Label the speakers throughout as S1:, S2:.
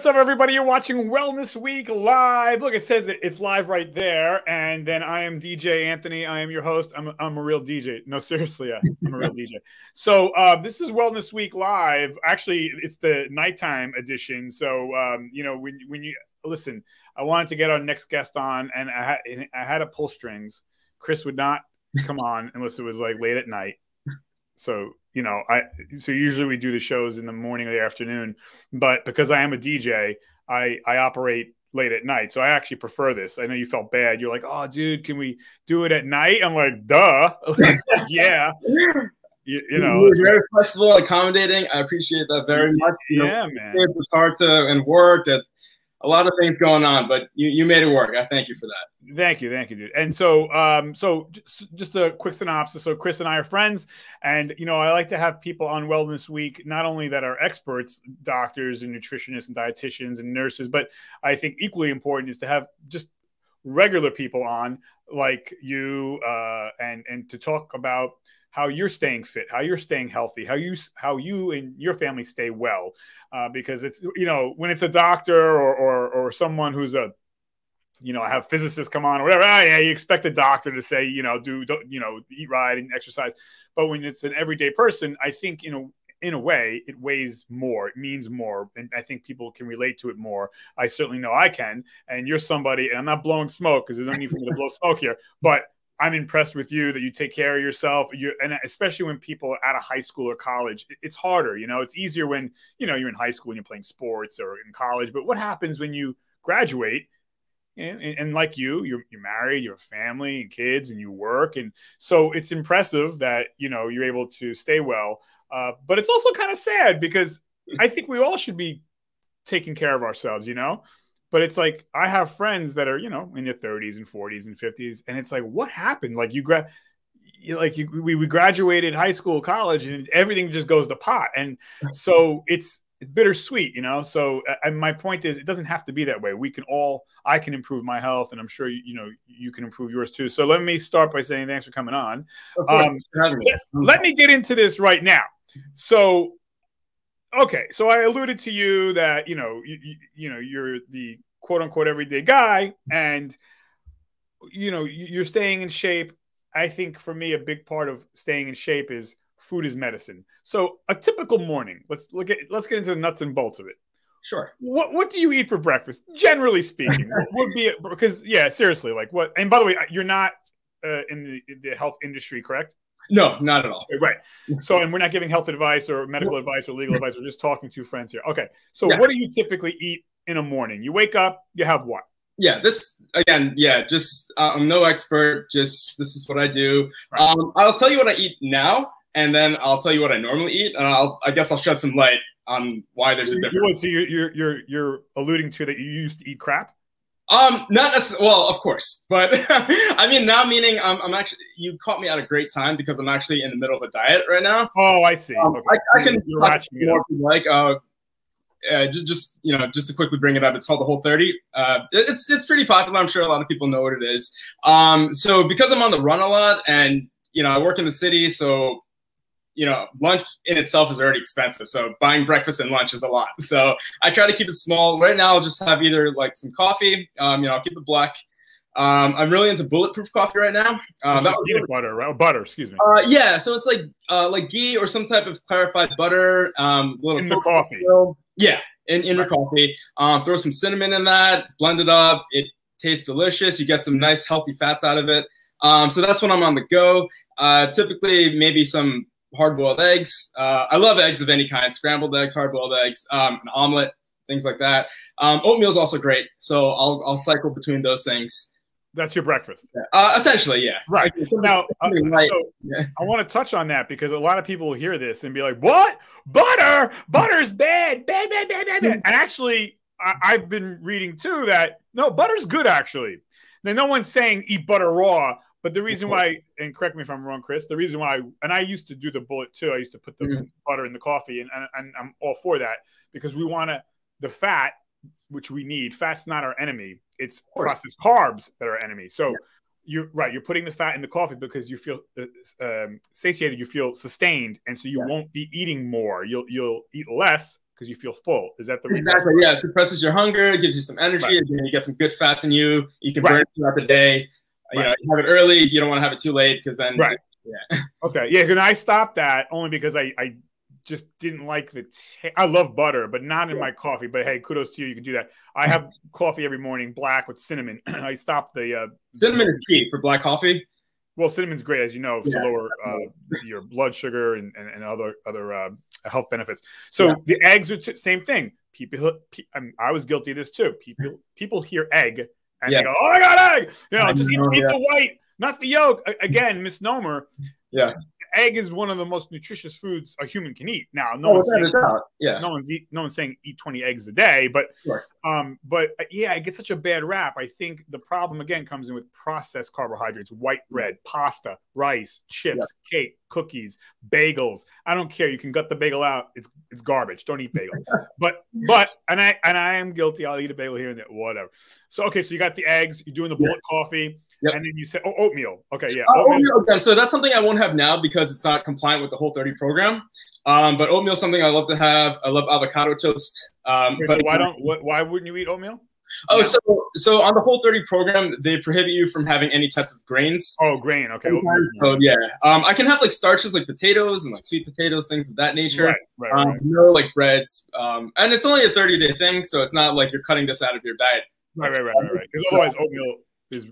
S1: What's up, everybody? You're watching Wellness Week live. Look, it says it, it's live right there. And then I am DJ Anthony. I am your host. I'm, I'm a real DJ. No, seriously, yeah, I'm a real DJ. So uh, this is Wellness Week live. Actually, it's the nighttime edition. So um, you know when when you listen, I wanted to get our next guest on, and I had I had to pull strings. Chris would not come on unless it was like late at night. So you know, I so usually we do the shows in the morning or the afternoon, but because I am a DJ, I I operate late at night. So I actually prefer this. I know you felt bad. You're like, "Oh, dude, can we do it at night?" I'm like, "Duh, yeah." You, you know,
S2: it's very flexible, accommodating. I appreciate that very much. You
S1: yeah, know, man.
S2: It's hard to and work at a lot of things going on, but you, you made it work. I thank you for that.
S1: Thank you, thank you, dude. And so, um, so just, just a quick synopsis. So Chris and I are friends, and you know, I like to have people on Wellness Week, not only that are experts, doctors and nutritionists and dietitians and nurses, but I think equally important is to have just regular people on like you, uh, and and to talk about how you're staying fit, how you're staying healthy, how you how you and your family stay well, uh, because it's you know when it's a doctor or or, or someone who's a you know, I have physicists come on or whatever. Ah, yeah, you expect a doctor to say, you know, do, you know, eat right and exercise. But when it's an everyday person, I think, you know, in a way, it weighs more. It means more, and I think people can relate to it more. I certainly know I can. And you're somebody, and I'm not blowing smoke because there's no need for me to blow smoke here. But I'm impressed with you that you take care of yourself. You and especially when people are out of high school or college, it's harder. You know, it's easier when you know you're in high school and you're playing sports or in college. But what happens when you graduate? And, and, like you, you're, you're married, you have family and kids, and you work, and so it's impressive that you know you're able to stay well. Uh, but it's also kind of sad because I think we all should be taking care of ourselves. You know, but it's like I have friends that are, you know, in their 30s and 40s and 50s, and it's like, what happened? Like you grad, like you, we, we graduated high school, college, and everything just goes to pot. And so it's, it's bittersweet, you know. So, and my point is, it doesn't have to be that way. We can all, I can improve my health, and I'm sure you, you know you can improve yours too. So, let me start by saying thanks for coming on. Um, let, let me get into this right now. So, okay, so I alluded to you that you know you, you, know you're the quote unquote everyday guy, and you know you're staying in shape. I think for me, a big part of staying in shape is food is medicine. So a typical morning. Let's look at let's get into the nuts and bolts of it.
S2: Sure.
S1: What what do you eat for breakfast? Generally speaking, would be because yeah, seriously, like what? And by the way, you're not uh, in the, the health industry, correct?
S2: No, not at all.
S1: Right. So, and we're not giving health advice or medical advice or legal advice. We're just talking to friends here. Okay. So, yeah. what do you typically eat in a morning? You wake up, you have what?
S2: Yeah, this again, yeah, just uh, I'm no expert. Just this is what I do. Right. Um, I'll tell you what I eat now, and then I'll tell you what I normally eat, and I'll I guess I'll shed some light on why there's a difference.
S1: So you're you're you're, you're alluding to that you used to eat crap.
S2: Um, not necessarily. Well, of course, but I mean now, meaning um, I'm actually you caught me at a great time because I'm actually in the middle of a diet right now.
S1: Oh, I see.
S2: Um, okay. I, I, can you're more like uh, uh, just, just you know, just to quickly bring it up, it's called the Whole 30. Uh, it's it's pretty popular. I'm sure a lot of people know what it is. Um, so because I'm on the run a lot, and you know, I work in the city, so you know, lunch in itself is already expensive. So buying breakfast and lunch is a lot. So I try to keep it small. Right now, I'll just have either like some coffee. Um, you know, I'll keep it black. Um, I'm really into bulletproof coffee right now.
S1: Um, that peanut butter, right? butter, excuse me.
S2: Uh, yeah, so it's like uh, like ghee or some type of clarified butter. Um,
S1: little in the coffee.
S2: Yeah, in, in your coffee. Um, throw some cinnamon in that, blend it up. It tastes delicious. You get some nice healthy fats out of it. Um, so that's when I'm on the go. Uh, typically, maybe some hard-boiled eggs. Uh, I love eggs of any kind, scrambled eggs, hard-boiled eggs, um, an omelet, things like that. Um, oatmeal is also great, so I'll, I'll cycle between those things.
S1: That's your breakfast.
S2: Uh, essentially, yeah.
S1: Right. Now, uh, so yeah. I want to touch on that because a lot of people will hear this and be like, what? Butter? Butter's bad. Bad, bad, bad, bad, bad. And actually, I- I've been reading too that no, butter's good actually. Now, no one's saying eat butter raw, but the reason why, and correct me if I'm wrong, Chris, the reason why, and I used to do the bullet too. I used to put the mm-hmm. butter in the coffee, and, and, and I'm all for that because we want to the fat, which we need. Fat's not our enemy; it's processed carbs that are our enemy. So. Yeah. You're right. You're putting the fat in the coffee because you feel uh, um, satiated. You feel sustained, and so you yeah. won't be eating more. You'll you'll eat less because you feel full. Is that the
S2: exactly? Yeah, it suppresses your hunger, it gives you some energy, right. and you get some good fats in you. You can right. burn throughout the day. You know, you have it early. You don't want to have it too late because then
S1: right. Yeah. Okay. Yeah. And I stopped that only because I, I just didn't like the. T- I love butter, but not in my coffee. But hey, kudos to you. You can do that. I have coffee every morning, black with cinnamon. I stopped the uh,
S2: cinnamon is key for black coffee.
S1: Well, cinnamon's great, as you know, yeah. to lower uh, your blood sugar and, and, and other other uh, health benefits. So yeah. the eggs are t- same thing. People, I was guilty of this too. People people hear egg and yeah. they go, "Oh, I got egg!" You know, I just know, eat, eat the white, not the yolk. Again, misnomer.
S2: Yeah
S1: egg is one of the most nutritious foods a human can eat. Now, no oh, one's saying, yeah, no one's eat, no one's saying eat twenty eggs a day, but sure. um, but uh, yeah, it gets such a bad rap. I think the problem again comes in with processed carbohydrates, white bread, pasta, rice, chips, yeah. cake, cookies, bagels. I don't care. You can gut the bagel out. It's it's garbage. Don't eat bagels. but but and I and I am guilty. I'll eat a bagel here and there, whatever. So okay, so you got the eggs. You're doing the bullet yeah. coffee. Yep. And then you said, oh, oatmeal. Okay, yeah.
S2: Uh, oatmeal. Okay, so that's something I won't have now because it's not compliant with the Whole 30 program. Um, but oatmeal is something I love to have. I love avocado toast. Um,
S1: Wait,
S2: but
S1: so why don't why wouldn't you eat oatmeal?
S2: Oh, so so on the Whole 30 program, they prohibit you from having any types of grains.
S1: Oh, grain. Okay.
S2: So yeah, um, I can have like starches like potatoes and like sweet potatoes, things of that nature.
S1: Right. Right.
S2: Um,
S1: right.
S2: No like breads. Um, and it's only a 30 day thing, so it's not like you're cutting this out of your diet.
S1: Right. Right. Right. Right. right. Because otherwise, oatmeal is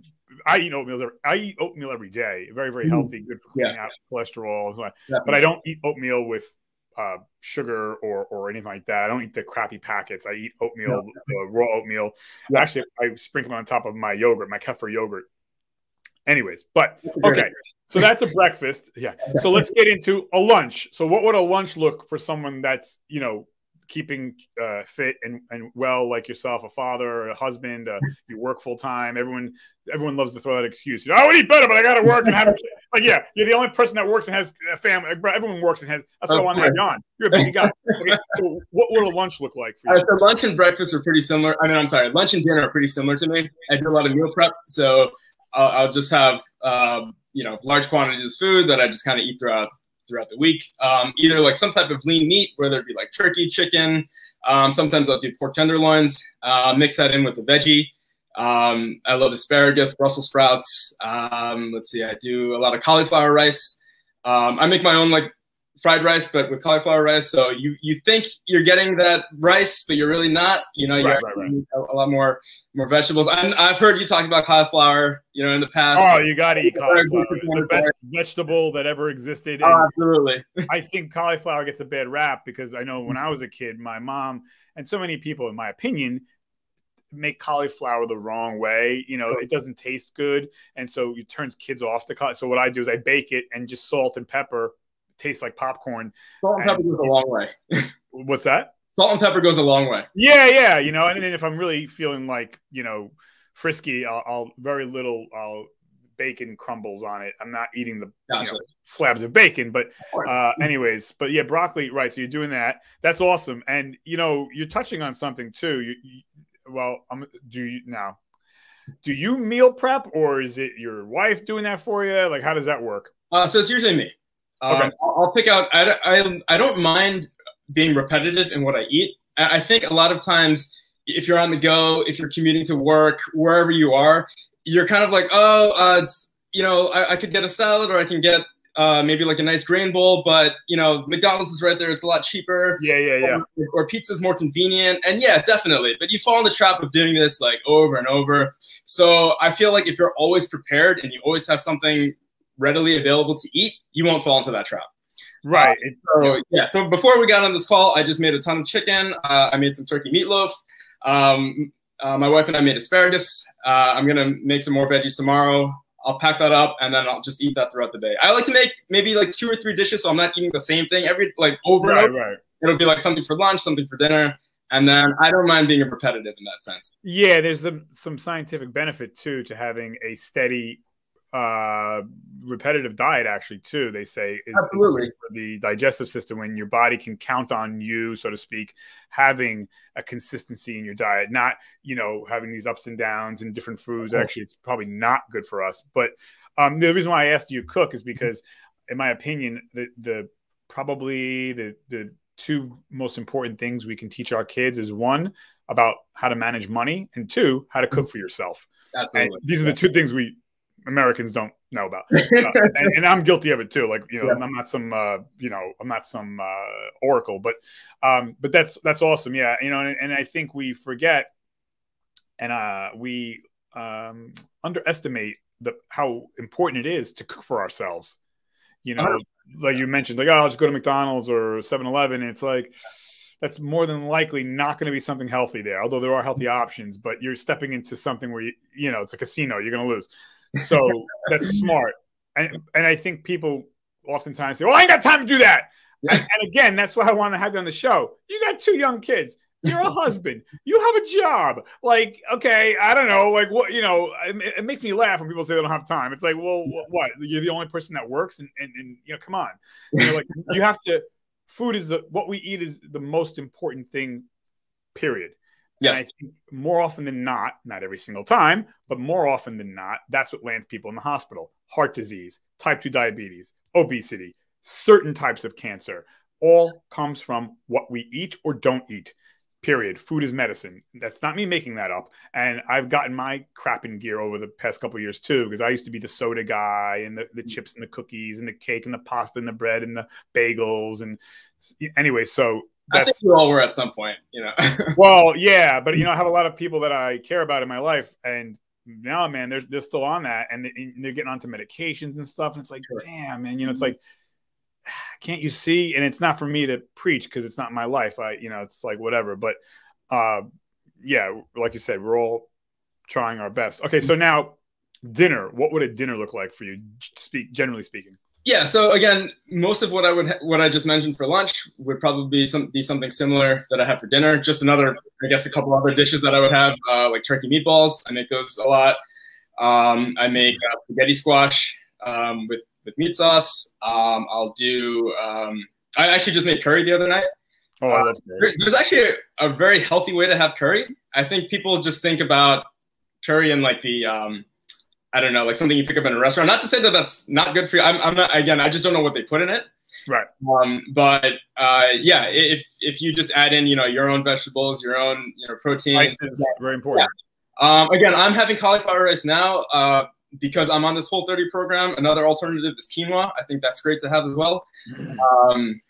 S1: I eat oatmeal. Every, I eat oatmeal every day. Very, very mm-hmm. healthy, good for cleaning yeah. out cholesterol. So but I don't eat oatmeal with uh, sugar or or anything like that. I don't eat the crappy packets. I eat oatmeal, no. uh, raw oatmeal. Yeah. Actually, I sprinkle it on top of my yogurt, my kefir yogurt. Anyways, but okay. So that's a breakfast. Yeah. So let's get into a lunch. So what would a lunch look for someone that's, you know, keeping uh, fit and, and well like yourself a father a husband uh, you work full time everyone everyone loves to throw that excuse. You know, i would eat better but i gotta work and have like yeah you're the only person that works and has a family everyone works and has that's what i want to have you on. You're a busy guy. okay, so what would a lunch look like for you?
S2: Uh, so lunch and breakfast are pretty similar i mean i'm sorry lunch and dinner are pretty similar to me. I do a lot of meal prep so i'll, I'll just have um, you know large quantities of food that i just kind of eat throughout throughout the week. Um, either like some type of lean meat, whether it be like turkey, chicken. Um, sometimes I'll do pork tenderloins, uh, mix that in with the veggie. Um, I love asparagus, Brussels sprouts. Um, let's see, I do a lot of cauliflower rice. Um, I make my own like fried rice, but with cauliflower rice. So you you think you're getting that rice, but you're really not. You know, you're right, right, a, lot more more vegetables. i have heard you talk about cauliflower. You know, in the past.
S1: Oh, you got to eat cauliflower. the best vegetable that ever existed.
S2: Oh, absolutely.
S1: I think cauliflower gets a bad rap because I know when mm-hmm. I was a kid, my mom and so many people, in my opinion, make cauliflower the wrong way. You know, it doesn't taste good, and so it turns kids off the cauliflower. So what I do is I bake it and just salt and pepper tastes like popcorn.
S2: Salt and, pepper goes a long way.
S1: what's that?
S2: Salt and pepper goes a long way.
S1: Yeah, yeah. You know, and then if I'm really feeling like you know frisky, I'll, I'll very little. I'll bacon crumbles on it. I'm not eating the gotcha. you know, slabs of bacon, but uh, anyways, but yeah, broccoli, right? So you're doing that. That's awesome, and you know you're touching on something too. You, you well, I'm do you now? Do you meal prep or is it your wife doing that for you? Like, how does that work?
S2: Uh, so it's usually me. Um, okay. I'll, pick out. I, I, I don't mind being repetitive in what I eat. I think a lot of times, if you're on the go, if you're commuting to work, wherever you are, you're kind of like, oh, uh, you know, I, I, could get a salad or I can get uh, maybe like a nice grain bowl, but you know, McDonald's is right there; it's a lot cheaper.
S1: Yeah, yeah, yeah.
S2: Or, or pizza's more convenient, and yeah, definitely. But you fall in the trap of doing this like over and over. So I feel like if you're always prepared and you always have something readily available to eat, you won't fall into that trap.
S1: Right.
S2: Uh, so yeah. So before we got on this call, I just made a ton of chicken. Uh, I made some turkey meatloaf. Um, uh, my wife and I made asparagus. Uh, I'm gonna make some more veggies tomorrow. I'll pack that up and then I'll just eat that throughout the day. I like to make maybe like two or three dishes, so I'm not eating the same thing every like over
S1: right,
S2: over.
S1: Right.
S2: It'll be like something for lunch, something for dinner, and then I don't mind being a repetitive in that sense.
S1: Yeah, there's some some scientific benefit too to having a steady uh repetitive diet actually too they say is,
S2: Absolutely.
S1: Is for the digestive system when your body can count on you so to speak having a consistency in your diet not you know having these ups and downs and different foods. Actually it's probably not good for us. But um the reason why i asked you cook is because in my opinion the the probably the the two most important things we can teach our kids is one about how to manage money and two how to cook for yourself. Absolutely. And these are the two things we americans don't know about uh, and, and, i'm guilty of it too like you know yeah. i'm not some uh, you know i'm not some uh, oracle but um but that's that's awesome yeah you know and, and i think we forget and uh we um underestimate the how important it is to cook for ourselves you know like you mentioned, like, oh, I'll just go to McDonald's or 7 Eleven. It's like, that's more than likely not going to be something healthy there, although there are healthy options, but you're stepping into something where, you, you know, it's a casino, you're going to lose. So that's smart. And, and I think people oftentimes say, well, I ain't got time to do that. And, and again, that's why I want to have you on the show. You got two young kids. You're a husband. You have a job. Like, okay, I don't know. Like, what, you know, it, it, makes me laugh when people say they don't have time. It's like, well, what? You're the only person that works, and, and, and you know, come on. You know, like, you have to, food is the, what we eat is the most important thing, period. Yes. More often than not, not every single time, but more often than not, that's what lands people in the hospital. Heart disease, type 2 diabetes, obesity, certain types of cancer, all comes from what we eat or don't eat period. Food is medicine. That's not me making that up. And i've gotten my crap in gear over the past couple years too because i used to be the soda guy and the, the chips and the cookies and the cake and the pasta and the bread and the bagels and anyway so
S2: I think we all were at some point, you know.
S1: well, yeah, but you know, I have a lot of people that I care about in my life, and now, man, they're they're still on that, and they're getting onto medications and stuff, and it's like, sure. damn, man, you know, it's mm-hmm. like can't you see? And it's not for me to preach because it's not my life. I, you know, it's like whatever. But uh, yeah, like you said, we're all trying our best. Okay, so now dinner. What would a dinner look like for you? Speak generally speaking.
S2: Yeah. So again, most of what I would what I just mentioned for lunch would probably be some be something similar that I have for dinner. Just another, I guess, a couple other dishes that I would have, uh, like turkey meatballs. I make those a lot. Um, I make uh, spaghetti squash um, with with meat sauce. Um, I'll do. Um, I actually just made curry the other night. Oh, I love curry. Uh, there's actually a, a, very healthy way to have curry. I think people just think about curry and like the. I don't know, like something you pick up in a restaurant. Not to say that that's not good for you. I'm, I'm not. Again, I just don't know what they put in it.
S1: Right.
S2: Um, but uh, yeah, if if you just add in, you know, your own vegetables, your own, you know, protein.
S1: Spices, very important.
S2: Yeah. Um, again, I'm having cauliflower rice now. Uh, because I'm on this whole 30 program, another alternative is quinoa. I think that's great to have as well. Um,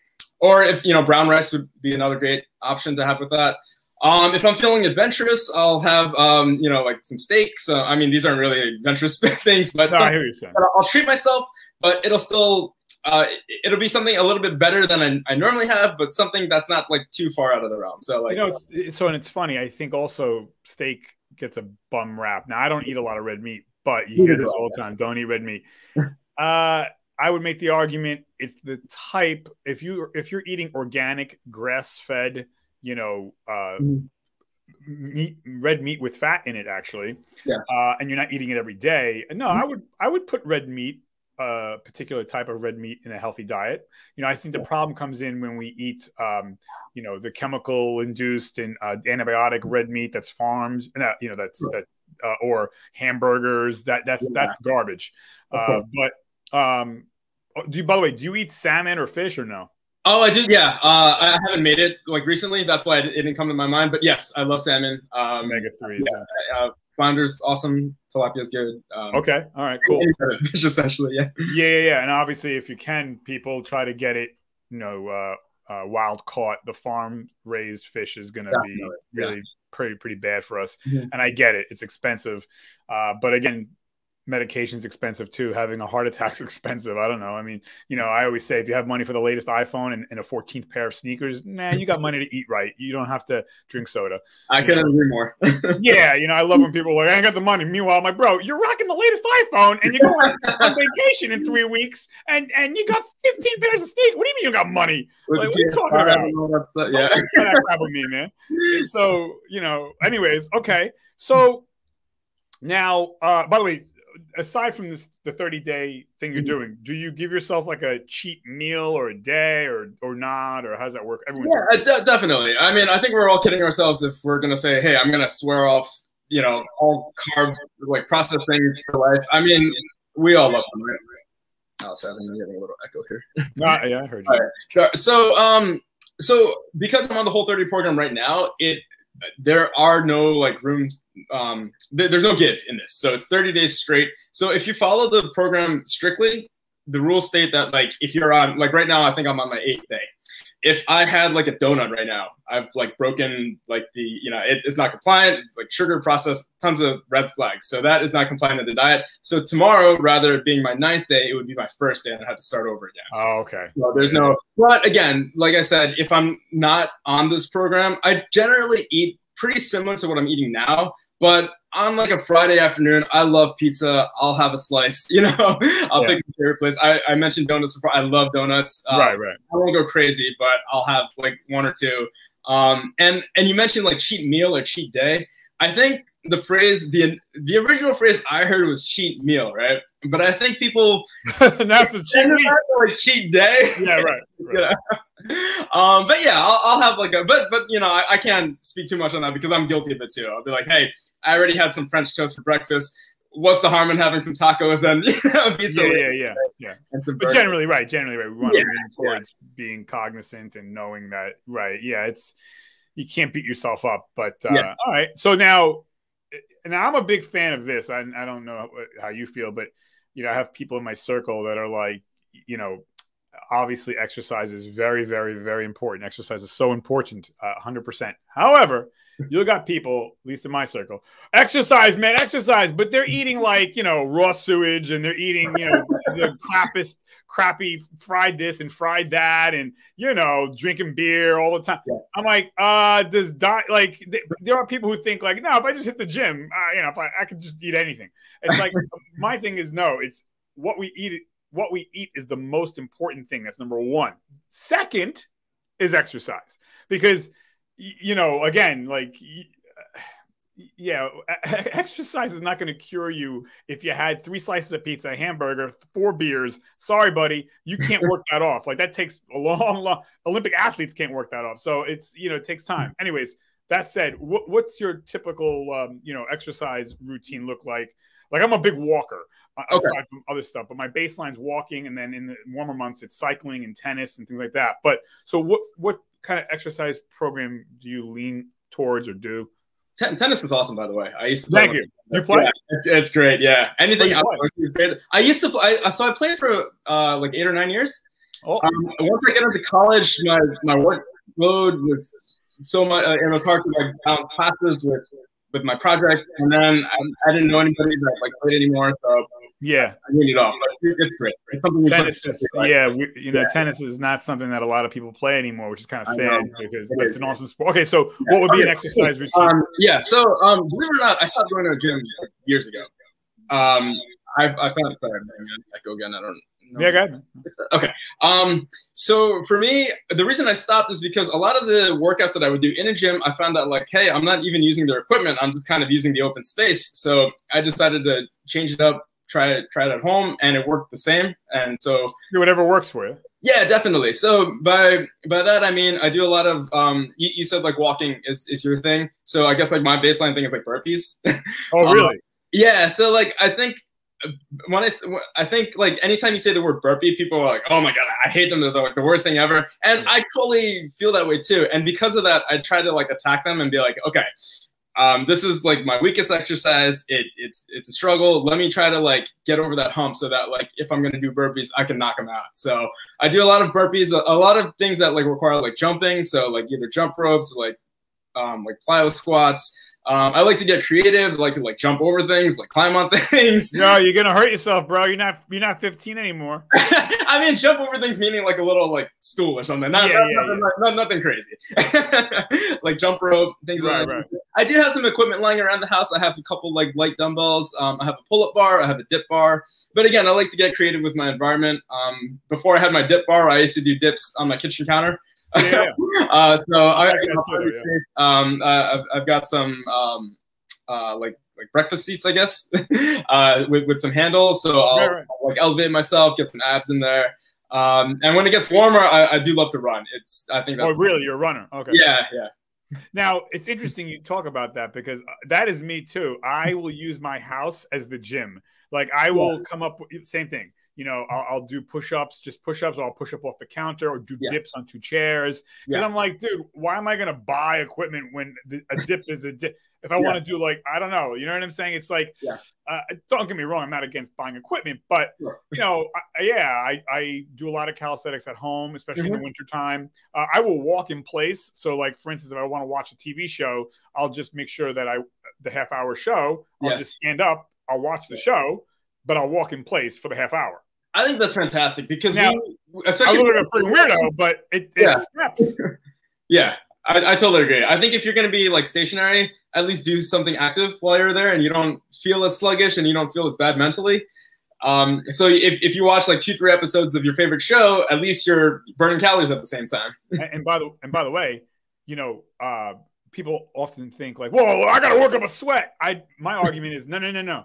S2: or if, you know, brown rice would be another great option to have with that. Um, if I'm feeling adventurous, I'll have, um, you know, like some steaks. Uh, I mean, these aren't really adventurous things, but no, some, I'll treat myself, but it'll still, uh, it'll be something a little bit better than I, I, normally have, but something that's not like too far out of the realm. So like,
S1: you know, it's, so, and it's funny. I think also steak gets a bum rap. Now I don't eat a lot of red meat, but you hear this all the time. Don't eat red meat. Uh, I would make the argument it's the type if you if you're eating organic, grass fed, you know, uh, mm. meat, red meat with fat in it, actually,
S2: yeah,
S1: uh, and you're not eating it every day. No, mm. I would I would put red meat a uh, particular type of red meat in a healthy diet. You know, I think the problem comes in when we eat, um, you know, the chemical induced and uh, antibiotic red meat that's farmed, uh, you know, that's that uh, or hamburgers. That that's yeah. that's garbage. Uh, but um, oh, do you, by the way, do you eat salmon or fish or no?
S2: Oh, I did. Yeah, uh, I haven't made it like recently. That's why it didn't come to my mind. But yes, I love salmon. Um,
S1: Omega three. Yeah,
S2: uh, flounder's awesome. Tilapia's good.
S1: Um, okay. All right. Cool.
S2: Fish, essentially. Yeah.
S1: Yeah, yeah, yeah. And obviously, if you can, people try to get it. You know, uh, uh, wild caught. The farm raised fish is going to be really yeah pretty pretty bad for us. Mm-hmm. And I get it; it's expensive. Uh, but again, medication's expensive too. Having a heart attack's expensive. I don't know. I mean, you know, I always say if you have money for the latest iPhone and, and a 14th pair of sneakers, man, you got money to eat right. You don't have to drink soda.
S2: I couldn't agree more.
S1: yeah, you know, I love when people are like, I ain't got the money. Meanwhile, my bro, you're rocking the latest iPhone and you're going on vacation in three weeks and and you got 15 pairs of sneakers. What do you mean you got money? Like, what are you talking about? Uh, yeah, that crap with me, man. So you know, anyways, okay, so. Now, uh, by the way, aside from this the 30 day thing you're mm-hmm. doing do you give yourself like a cheat meal or a day or or not? Or how does that work?
S2: Everyone's yeah de- definitely. I mean i think we're all kidding ourselves if we're going to say hey i'm going to swear off you know all carbs like processed things for life. I mean we all love them right? Oh sorry i'm getting a little echo here.
S1: No, yeah i heard you.
S2: Right. so, so um so because I'm on the whole 30 program right now, it there are no like rooms um th- there's no give in this. So it's 30 days straight. So if you follow the program strictly the rules state that like if you're on like right now i think i'm on my eighth day if I had like a donut right now, I've like broken like the, you know, it, it's not compliant. It's like sugar processed, tons of red flags. So that is not compliant to the diet. So tomorrow, rather being my ninth day, it would be my first day and I have to start over again.
S1: Oh, okay.
S2: So there's no, but again, like I said, if I'm not on this program, I generally eat pretty similar to what I'm eating now. But on like a Friday afternoon, I love pizza. I'll have a slice. You know, I'll yeah. pick my favorite place. I, I mentioned donuts before. I love donuts.
S1: Uh, right, right.
S2: I won't go crazy, but I'll have like one or two. Um, and and you mentioned like cheat meal or cheat day. I think the phrase the the original phrase I heard was cheat meal, right? But I think people
S1: that's a cheat
S2: like cheat day.
S1: Yeah, right. right.
S2: um, but yeah, I'll, I'll, have like a but but you know I, I can't speak too much on that because I'm guilty of it too. I'll be like, hey, I already had some French toast for breakfast. What's the harm in having some tacos and you know, pizza?
S1: Yeah, yeah, yeah, yeah. But generally, right, generally, right. We want yeah, to lean towards yeah. being cognizant and knowing that, right? Yeah, it's you can't beat yourself up. But uh, yeah. all right, so now, now I'm a big fan of this. I, I don't know how you feel, but you know, I have people in my circle that are like, you know, obviously exercise is very, very, very important. Exercise is so important, uh, 100%. However, you got people, at least in my circle, exercise, man, exercise, but they're eating like, you know, raw sewage and they're eating, you know, the crappiest, crappy fried this and fried that and, you know, drinking beer all the time. Yeah. I'm like, uh, does diet, like, th- there are people who think, like, no, if I just hit the gym, uh, you know, if I, I could just eat anything. It's like, my thing is, no, it's what we eat. What we eat is the most important thing. That's number one. Second is exercise because you know, again, like, yeah, exercise is not going to cure you if you had three slices of pizza, a hamburger, four beers. Sorry, buddy, you can't work that off. Like that takes a long, long. Olympic athletes can't work that off. So it's you know it takes time. Anyways, that said, what, what's your typical um, you know exercise routine look like? Like I'm a big walker uh, okay. aside from other stuff, but my baseline's walking, and then in the warmer months it's cycling and tennis and things like that. But so what what kind of exercise program do you lean towards or do?
S2: Ten- tennis is awesome, by the way. I used to.
S1: Play Thank you. You play?
S2: Yeah, it's, it's, great. Yeah, anything is great. I used to. Play, I, so I played for uh, like eight or nine years. Oh. Um, once I get into college, my my workload was so much. Uh, it was hard to like balance classes with with my project, and then I, I didn't know anybody that like played anymore. So
S1: yeah,
S2: I need it off. It's great. It's something
S1: tennis is, right? yeah, we, you know, yeah. tennis is not something that a lot of people play anymore, which is kind of sad because it it's an awesome sport. Okay, so yeah. what would be an exercise routine?
S2: Um, yeah, so um, believe it or not, I stopped going to a gym years ago. Um, I, I found sorry, I go again. I don't.
S1: Know. Yeah, good.
S2: Okay. Um, so for me, the reason I stopped is because a lot of the workouts that I would do in a gym, I found out like, hey, I'm not even using their equipment. I'm just kind of using the open space. So I decided to change it up try it try it at home and it worked the same and so
S1: do whatever works for you
S2: yeah definitely so by by that i mean i do a lot of um you, you said like walking is, is your thing so i guess like my baseline thing is like burpees
S1: oh um, really
S2: yeah so like i think when I, I think like anytime you say the word burpee, people are like, oh my god, I hate them. They're like the worst thing ever. And I totally feel that way too. And because of that, I try to like attack them and be like, okay, um, this is like my weakest exercise. It, it's it's a struggle. Let me try to like get over that hump so that like if I'm gonna do burpees, I can knock them out. So I do a lot of burpees, a, a lot of things that like require like jumping. So like either jump ropes, or, like um, like plyo squats. Um, I like to get creative. I like to like jump over things, like climb on things.
S1: No, you're gonna hurt yourself, bro. You're not you're not 15 anymore.
S2: I mean, jump over things meaning like a little like stool or something. Not, yeah, not, yeah, nothing, yeah. Not, nothing crazy. like jump rope, things right, like that. Right. I do have some equipment lying around the house. I have a couple like light dumbbells. Um, I have a pull-up bar. I have a dip bar. But again, I like to get creative with my environment. Um, before I had my dip bar, I used to do dips on my kitchen counter. Yeah. uh, so I, too, yeah. um, uh, I've, I've, got some um, uh, like like breakfast seats, I guess, uh, with with some handles. So I'll, right, right. I'll, like elevate myself, get some abs in there. Um, and when it gets warmer, I, I, do love to run. It's I think that's
S1: oh really you're a runner. Okay.
S2: Yeah, yeah.
S1: Now it's interesting you talk about that because uh, that is me too. I will use my house as the gym. Like I will come up with the same thing you know, I'll, I'll do push ups, just push ups, or I'll push up off the counter or do
S2: Yeah.
S1: dips on two chairs. Because
S2: Yeah.
S1: I'm like, dude, why am I going to buy equipment when the, a dip is a dip? If I
S2: Yeah.
S1: want to do like, I don't know, you know what I'm saying? It's like, uh, don't get me wrong, I'm not against buying equipment, but
S2: Sure.
S1: you know, I, yeah, I, I do a lot of calisthenics at home, especially in
S2: Mhm.
S1: the wintertime. Uh, I will walk in place. So, like, for instance, if I want to watch a TV show, I'll just make sure that I, the half hour show, I'll just stand up, I'll watch the show, but I'll walk in place for the half hour.
S2: I think that's fantastic because
S1: Now,
S2: we,
S1: I
S2: especially
S1: look like a freaking weirdo, but it, it
S2: Yeah.
S1: steps.
S2: Yeah, I, I totally agree. I think if you're going to be like stationary, at least do something active while you're there and you don't feel as sluggish and you don't feel as bad mentally. Um, so if, if you watch like two, three episodes of your favorite show, at least you're burning calories at the same time.
S1: and, and by the and by the way, you know, uh, people often think like, "Whoa, I got to work up a sweat." I my argument is, no, no, no, no.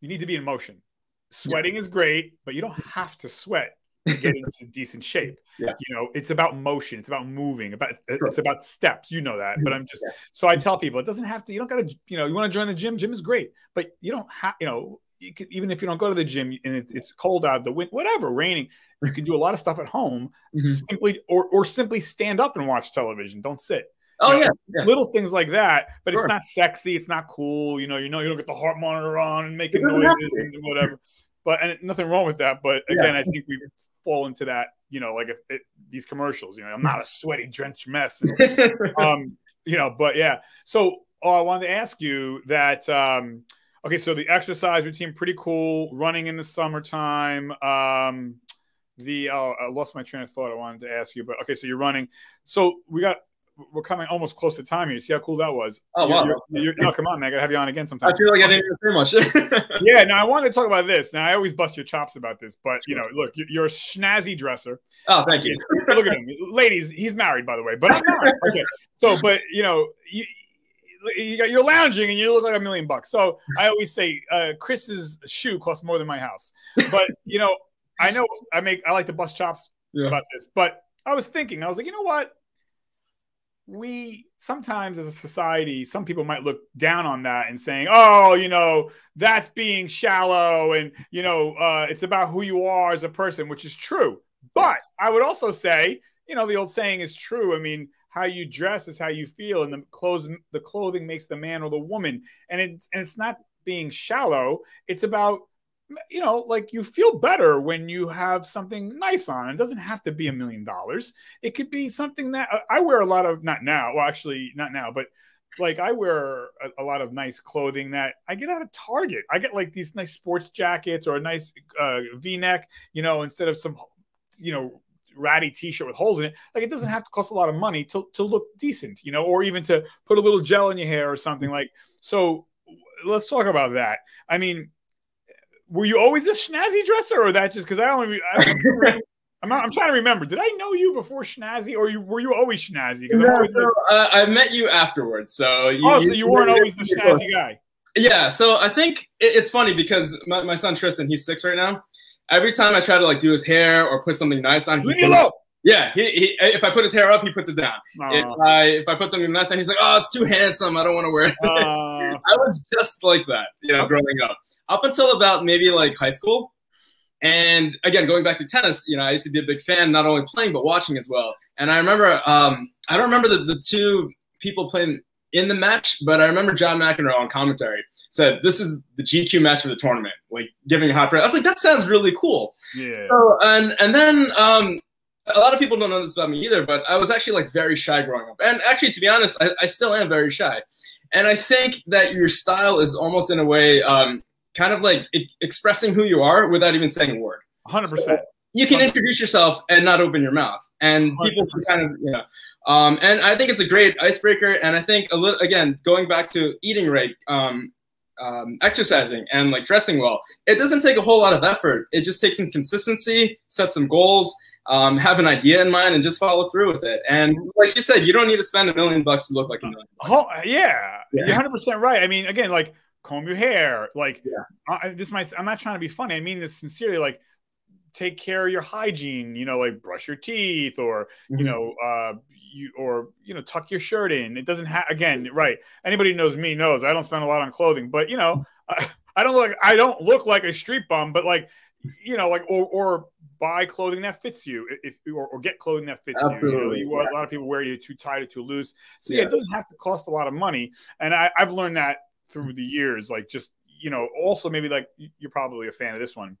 S1: You need to be in motion. Sweating is great, but you don't have to sweat to get into decent shape.
S2: Yeah.
S1: You know, it's about motion. It's about moving. About
S2: Sure.
S1: it's about steps. You know that. But I'm just
S2: Yeah.
S1: so I tell people it doesn't have to. You don't got to. You know, you want to join the gym. Gym is great, but you don't have. You know. You could, even if you don't go to the gym and it, it's cold out, the wind, whatever, raining, you can do a lot of stuff at home
S2: Mhm.
S1: simply or or simply stand up and watch television. Don't sit.
S2: Oh
S1: know,
S2: yeah, yeah.
S1: Little things like that, but
S2: Sure.
S1: it's not sexy. It's not cool. You know, you know, you don't get the heart monitor on and making
S2: It doesn't have
S1: noises and whatever. But and nothing wrong with that. But
S2: Yeah.
S1: again, I think we fall into that. You know, like if it, these commercials. You know, I'm not a sweaty, drenched mess. um, you know, but yeah. So oh, I wanted to ask you that. Um, okay, so the exercise routine pretty cool. Running in the summertime. Um, the oh, I lost my train of thought. I wanted to ask you, but okay, so you're running. So we got we're coming almost close to time here. See how cool that was?
S2: Oh,
S1: You're-
S2: wow.
S1: you're- you're- no, come on, man. I gotta have you on again sometime.
S2: I feel like I didn't say much.
S1: yeah, now I wanted to talk about this. Now I always bust your chops about this, but you know, look, you- you're a schnazzy dresser.
S2: oh, thank you.
S1: Look at him, ladies. He's married, by the way, but I'm not. Okay, so but you know, you, you got you're lounging and you look like a million bucks. So I always say, uh, Chris's shoe costs more than my house. But you know, I know I make I like to bust chops
S2: Yeah.
S1: about this, but I was thinking, I was like, you know what? We sometimes as a society, some people might look down on that and saying, oh, you know, that's being shallow and, you know, uh, it's about who you are as a person, which is true. But I would also say, you know, the old saying is true. I mean, how you dress is how you feel, and the clothes, the clothing makes the man or the woman. And and it's not being shallow. It's about you know, like you feel better when you have something nice on. It doesn't have to be a million dollars. It could be something that I wear a lot of, not now, well, actually, not now, but like I wear a, a lot of nice clothing that I get out of Target. I get like these nice sports jackets or a nice uh, v neck, you know, instead of some, you know, ratty t-shirt with holes in it like it doesn't have to cost a lot of money to, to look decent you know or even to put a little gel in your hair or something like so let's talk about that i mean were you always a snazzy dresser or that just because i only I, I'm, I'm, I'm trying to remember did i know you before snazzy or you were you always snazzy because
S2: No,
S1: always like,
S2: uh, I met you afterwards, so you,
S1: oh so you weren't always the snazzy guy
S2: Yeah, so I think it, it's funny because my, my son Tristan, he's six right now. Every time I try to like do his hair or put something nice on,
S1: leave
S2: he,
S1: me alone
S2: yeah, he, he, if I put his hair up, he puts it down. If I if I put something nice on, he's like, "Oh, it's too handsome. I don't want to wear it."
S1: Uh,
S2: I was just like that, you know, growing up. Up until about maybe like high school. And again, going back to tennis, you know, I used to be a big fan, not only playing but watching as well. And I remember, um, I don't remember the, the two people playing in the match, but I remember John McEnroe on commentary said, "This is the GQ match of the tournament." Like giving a hot praise. I was like, "That sounds really cool."
S1: yeah
S2: So and and then um, a lot of people don't know this about me either, but I was actually like very shy growing up, and actually, to be honest, I, I still am very shy. And I think that your style is almost in a way um, kind of like expressing who you are without even saying a word.
S1: 100%
S2: You can introduce yourself and not open your mouth, and people can kind of you know. Um, and I think it's a great icebreaker. And I think a little again going back to eating right, um, um, exercising, and like dressing well. It doesn't take a whole lot of effort. It just takes some consistency, set some goals, um, have an idea in mind, and just follow through with it. And like you said, you don't need to spend a million bucks to look like a million bucks.
S1: Oh, yeah,
S2: Yeah.
S1: you're 100 percent right. I mean, again, like comb your hair. Like,
S2: Yeah.
S1: I, this might. I'm not trying to be funny. I mean this sincerely. Like, take care of your hygiene. You know, like brush your teeth, or you
S2: Mhm.
S1: know, uh, you or you know, tuck your shirt in. It doesn't have. Again, right? Anybody who knows me knows I don't spend a lot on clothing, but you know, I, I don't look. I don't look like a street bum, but like. you know, like or or buy clothing that fits you if or, or get clothing that fits Absolutely. you. you, know, you yeah. A lot of people wear you too tight or too loose. So yeah. yeah, it doesn't have to cost a lot of money. And I, I've learned that through the years. Like just you know, also maybe like you're probably a fan of this one.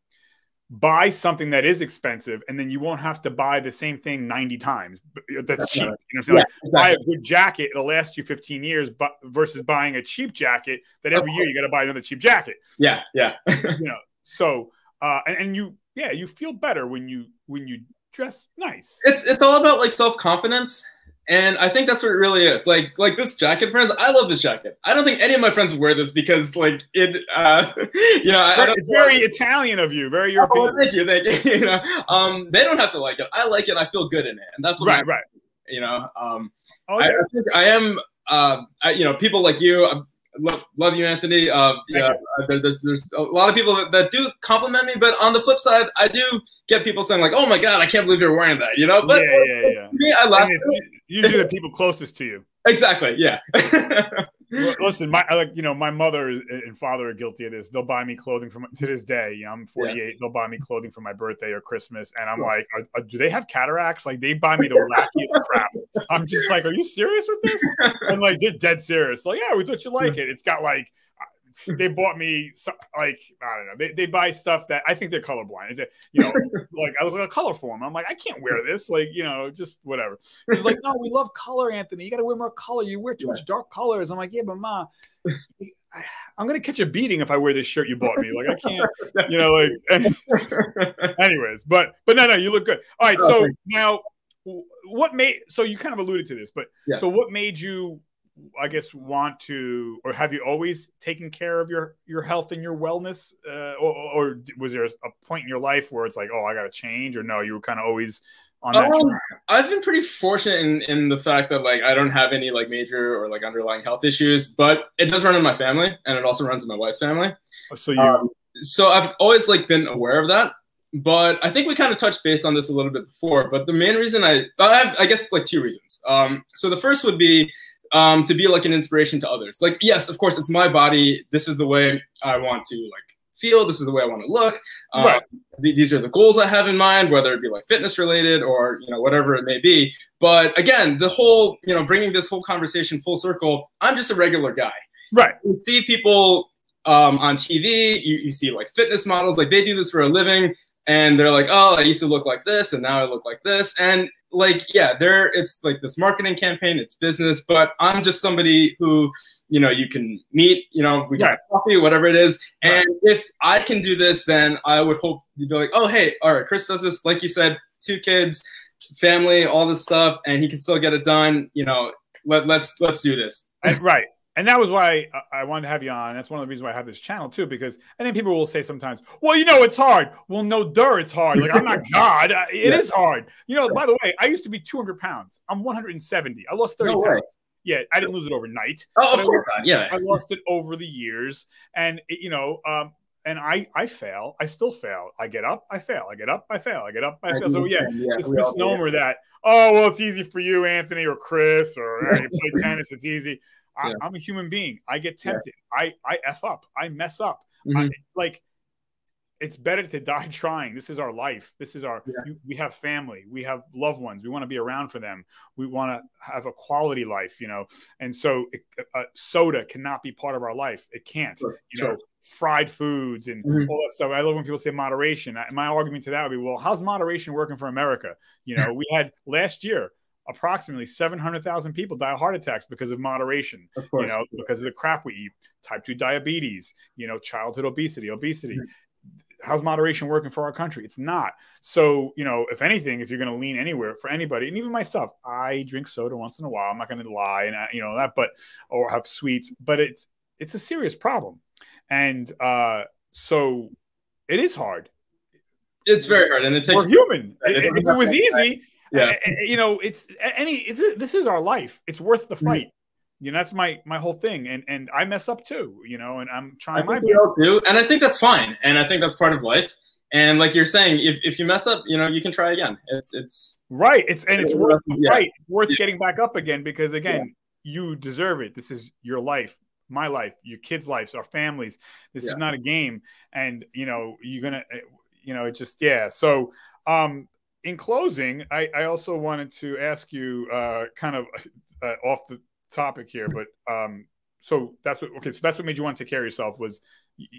S1: Buy something that is expensive, and then you won't have to buy the same thing 90 times. That's, that's cheap. Right. You know, yeah, like, exactly. buy a good jacket; it'll last you 15 years. But versus buying a cheap jacket, that every year you got to buy another cheap jacket.
S2: Yeah, yeah.
S1: you know, so uh, and, and you yeah, you feel better when you when you dress nice.
S2: It's it's all about like self confidence. And I think that's what it really is. Like, like this jacket, friends. I love this jacket. I don't think any of my friends would wear this because, like, it, uh, you know, I,
S1: it's very Italian of you, very oh, European.
S2: Oh, thank you, thank you. you know, um, they don't have to like it. I like it. I feel good in it, and that's what.
S1: Right, right.
S2: You know, um, oh, yeah. I, I, think I am. Uh, I, you know, people like you. Uh, love, love you, Anthony. Uh, yeah, uh, there, there's there's a lot of people that, that, do compliment me, but on the flip side, I do get people saying like, "Oh my god, I can't believe you're wearing that," you know. But
S1: yeah, yeah, yeah.
S2: me, I laugh.
S1: Usually the people closest to you.
S2: Exactly. Yeah.
S1: Listen, my like you know, my mother and father are guilty of this. They'll buy me clothing from to this day. You know, I'm 48. Yeah. They'll buy me clothing for my birthday or Christmas, and I'm like, are, are, do they have cataracts? Like they buy me the wackiest crap. I'm just like, are you serious with this? I'm like, they're dead serious. Like, yeah, we thought you like it. It's got like they bought me some, like I don't know. They, they buy stuff that I think they're colorblind. You know, like I look at a color form. I'm like, I can't wear this. Like you know, just whatever. He's like, no, we love color, Anthony. You got to wear more color. You wear too yeah. much dark colors. I'm like, yeah, but ma, I'm gonna catch a beating if I wear this shirt you bought me. Like I can't, you know, like. anyways, but but no, no, you look good. All right, oh, so now what made so you kind of alluded to this, but yeah. so what made you I guess want to, or have you always taken care of your your health and your wellness, uh, or, or, was there a point in your life where it's like, oh, I got to change, or no, you were kind of always on that um,
S2: I've been pretty fortunate in in the fact that like I don't have any like major or like underlying health issues, but it does run in my family, and it also runs in my wife's family.
S1: Oh, so you, um,
S2: so I've always like been aware of that. But I think we kind of touched base on this a little bit before. But the main reason I, I, have, I guess, like two reasons. Um, so the first would be um, to be like an inspiration to others. Like, yes, of course, it's my body. This is the way I want to like feel. This is the way I want to look. Um, right. th- these are the goals I have in mind, whether it be like fitness related or you know whatever it may be. But again, the whole you know bringing this whole conversation full circle. I'm just a regular guy.
S1: Right.
S2: You see people um, on TV. You, you see like fitness models, like they do this for a living, and they're like, oh, I used to look like this, and now I look like this, and like yeah there it's like this marketing campaign it's business but i'm just somebody who you know you can meet you know we got coffee whatever it is. And if i can do this then i would hope you'd be like oh hey all right chris does this like you said two kids family all this stuff and he can still get it done you know let, let's let's do this.
S1: Right and that was why I wanted to have you on. That's one of the reasons why I have this channel too, because I think people will say sometimes, "Well, you know, it's hard." Well, no, duh, it's hard. Like I'm not God. It yeah. is hard. You know. By the way, I used to be 200 pounds. I'm 170. I lost 30 no pounds. Yeah, I didn't lose it overnight.
S2: Oh, of course
S1: not.
S2: Yeah,
S1: I lost it over the years, and it, you know, um, and I I fail. I still fail. I get up. I fail. I get up. I fail. I get up. I fail. So yeah, yeah this misnomer that oh well, it's easy for you, Anthony or Chris, or hey, you play tennis. It's easy. I, am a human being. I get tempted. Yeah. I I f up. I mess up. Mm-hmm. I, like it's better to die trying. This is our life. This is our. Yeah. we have family. We have loved ones. We want to be around for them. We want to have a quality life. You know, and so it, uh, soda cannot be part of our life. It can't. Sure. You sure. know, fried foods and mm-hmm. all that stuff. I love when people say moderation. My argument to that would be, well, how's moderation working for America? You know, we had last year approximately 700,000 people die of heart attacks because of moderation, of you know, because of the crap we eat, type 2 diabetes, you know, childhood obesity, obesity. Mm-hmm. How's moderation working for our country? It's not. So, you know, if anything, if you're going to lean anywhere for anybody, and even myself, I drink soda once in a while. I'm not going to lie and, you know, that, but, or have sweets, but it's, it's a serious problem. And uh, so it is hard.
S2: It's very hard. And it takes,
S1: we're human. If it was easy, yeah. You know it's any it's, this is our life. It's worth the mm-hmm. fight. Mm-hmm. you know that's my my whole thing. And and i mess up too you know and i'm trying my best.
S2: do. And i think that's fine. And i think that's part of life. And like you're saying if, if you mess up you know you can try again. It's it's
S1: right. It's and it's worth the yeah. fight. Worth yeah. getting back up again because again yeah. you deserve it. This is your life my life your kids lives our families. This is not a game. And you know you're gonna you know, it just yeah. So um, in closing, I, I also wanted to ask you uh, kind of uh, off the topic here, but um, so that's what okay. So that's what made you want to take care of yourself was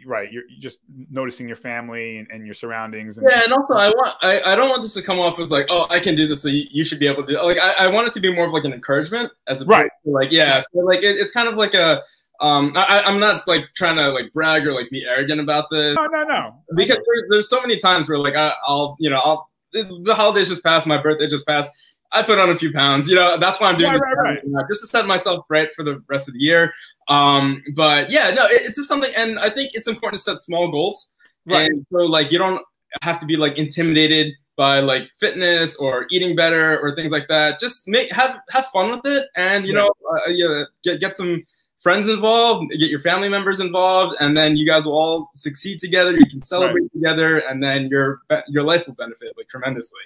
S1: right. You're just noticing your family and, and your surroundings.
S2: And yeah, and also I want I, I don't want this to come off as like oh I can do this so you, you should be able to do like I, I want it to be more of like an encouragement as a right like yeah so like it, it's kind of like a um, I, I'm not like trying to like brag or like be arrogant about this.
S1: No, no, no.
S2: Because there, there's so many times where like I, I'll, you know, I'll the holidays just passed, my birthday just passed. I put on a few pounds. You know, that's why I'm doing right, right, right. just to set myself right for the rest of the year. Um, but yeah, no, it, it's just something, and I think it's important to set small goals. Right. And so like you don't have to be like intimidated by like fitness or eating better or things like that. Just make have have fun with it, and you know, uh, know, get get some friends involved, get your family members involved, and then you guys will all succeed together. You can celebrate right. together, and then your your life will benefit like tremendously.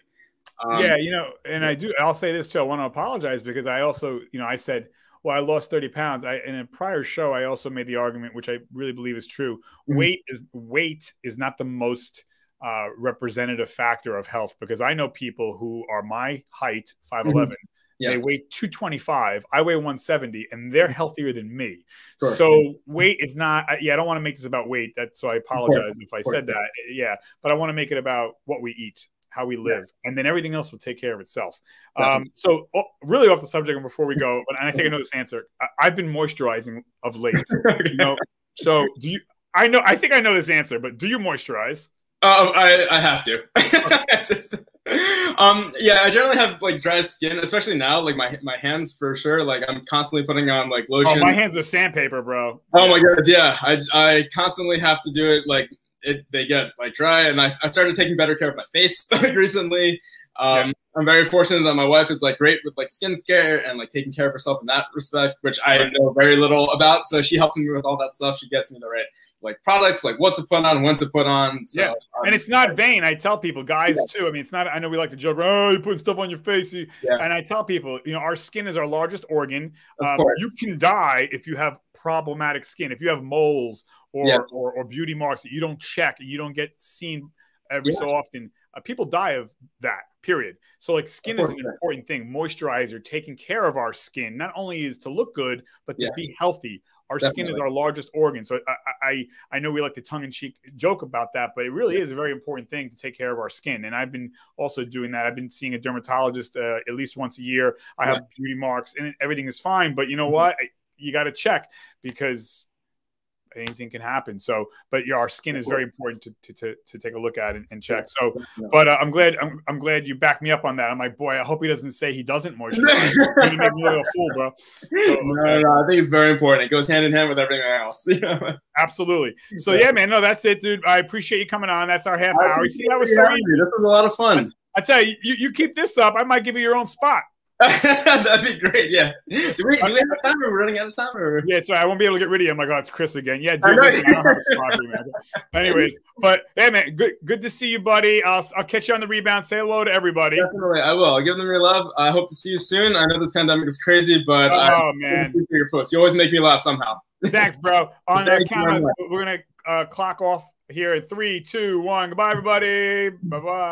S1: Um, yeah, you know, and I do. I'll say this too. I want to apologize because I also, you know, I said, well, I lost thirty pounds. I in a prior show, I also made the argument, which I really believe is true. Mm-hmm. Weight is weight is not the most uh, representative factor of health because I know people who are my height, five eleven. Mm-hmm yeah. They weigh 225. I weigh 170, and they're healthier than me. Sure. So weight is not. Yeah, I don't want to make this about weight. That's so I apologize if I said that. Yeah, but I want to make it about what we eat, how we live, yeah. and then everything else will take care of itself. Um, so oh, really off the subject, and before we go, and I think I know this answer. I, have been moisturizing of late. you know, so do you? I know. I think I know this answer, but do you moisturize?
S2: Uh, I I have to. Just, um, yeah, I generally have like dry skin, especially now. Like my my hands for sure. Like I'm constantly putting on like lotion.
S1: Oh, my hands are sandpaper, bro.
S2: Oh my god, yeah. I I constantly have to do it. Like it, they get like dry, and I I started taking better care of my face like recently. Um, yeah. I'm very fortunate that my wife is like great with like skin care and like taking care of herself in that respect, which I know very little about. So she helps me with all that stuff. She gets me the right like products, like what to put on, when to put on. So,
S1: yeah, um, and it's not vain. I tell people, guys, yeah. too. I mean, it's not. I know we like to joke, oh, you're putting stuff on your face. Yeah. And I tell people, you know, our skin is our largest organ. Um, you can die if you have problematic skin. If you have moles or, yeah. or, or beauty marks that you don't check and you don't get seen every so often, uh, people die of that. Period. So like skin is an important thing. Moisturizer, taking care of our skin, not only is to look good, but to be healthy. Our Definitely. skin is our largest organ. So I, I, I know we like to tongue in cheek joke about that, but it really is a very important thing to take care of our skin. And I've been also doing that. I've been seeing a dermatologist uh, at least once a year. I have beauty marks and everything is fine. But you know mm-hmm. what? I, you got to check because anything can happen. So, but yeah, our skin is very important to, to, to, to take a look at and, and check. So, but uh, I'm glad I'm, I'm glad you backed me up on that. I'm like, boy, I hope he doesn't say he doesn't moisturize. he make me look a fool, bro.
S2: So, no, no, I think it's very important. It goes hand in hand with everything else.
S1: Absolutely. So yeah, man, no, that's it, dude. I appreciate you coming on. That's our half hour. See, that was so easy.
S2: This was a lot of fun.
S1: I, I tell you, you, you keep this up, I might give you your own spot.
S2: That'd be great. Yeah. Do we, do we have time? Are we running out of time? Or?
S1: Yeah, so I won't be able to get rid of you. I'm like, oh, it's Chris again. Yeah, dude, listen, I don't have a spot for you, man. Anyways, but hey, man, good good to see you, buddy. I'll, I'll catch you on the rebound. Say hello to everybody.
S2: Definitely, I will. I'll give them your love. I hope to see you soon. I know this pandemic is crazy, but oh
S1: I man,
S2: your post. You always make me laugh somehow.
S1: Thanks, bro. On that count, we're gonna uh, clock off here at three, two, one. Goodbye, everybody. Bye bye.